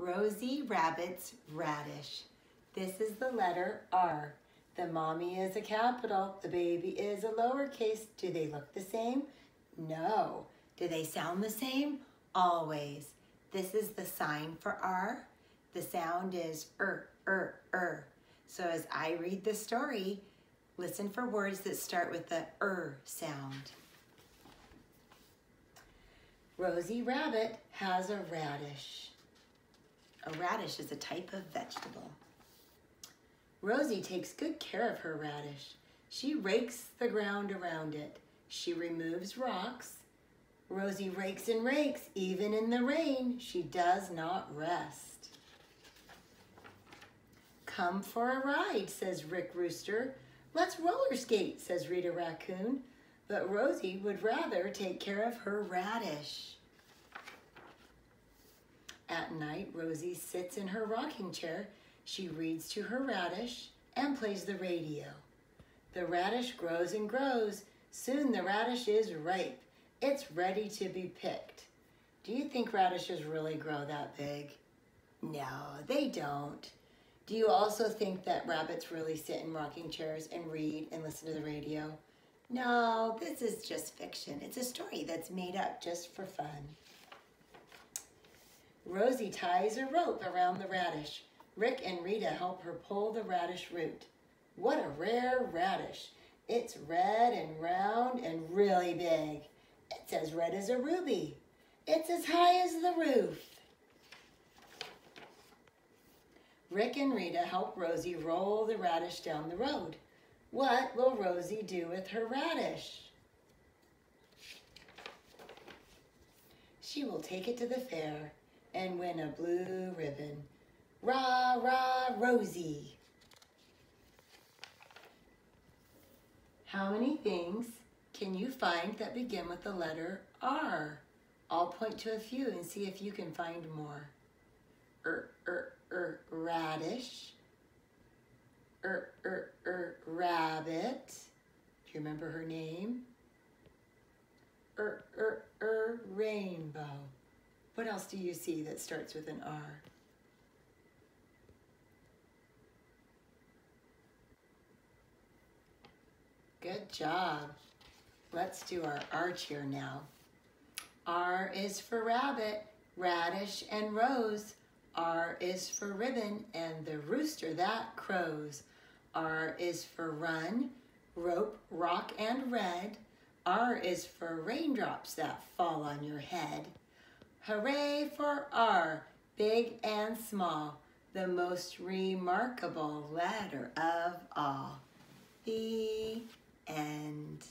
Rosie Rabbit's Radish. This is the letter R. The mommy is a capital, the baby is a lowercase. Do they look the same? No. Do they sound the same? Always. This is the sign for R. The sound is er, er, er. So as I read the story, listen for words that start with the er sound. Rosie Rabbit has a radish. A radish is a type of vegetable. Rosie takes good care of her radish. She rakes the ground around it. She removes rocks. Rosie rakes and rakes, even in the rain. She does not rest. Come for a ride, says Rick Rooster. Let's roller skate, says Rita Raccoon but Rosie would rather take care of her radish. Night, Rosie sits in her rocking chair. She reads to her radish and plays the radio. The radish grows and grows. Soon the radish is ripe. It's ready to be picked. Do you think radishes really grow that big? No, they don't. Do you also think that rabbits really sit in rocking chairs and read and listen to the radio? No, this is just fiction. It's a story that's made up just for fun. Rosie ties a rope around the radish. Rick and Rita help her pull the radish root. What a rare radish. It's red and round and really big. It's as red as a ruby. It's as high as the roof. Rick and Rita help Rosie roll the radish down the road. What will Rosie do with her radish? She will take it to the fair and win a blue ribbon. Rah, rah, Rosie. How many things can you find that begin with the letter R? I'll point to a few and see if you can find more. Er, er, er, radish, er, er, er, rabbit. Do you remember her name? Er, er, er, rainbow. What else do you see that starts with an R? Good job. Let's do our R cheer now. R is for rabbit, radish, and rose. R is for ribbon and the rooster that crows. R is for run, rope, rock, and red. R is for raindrops that fall on your head. Hooray for R, big and small, the most remarkable letter of all. The end.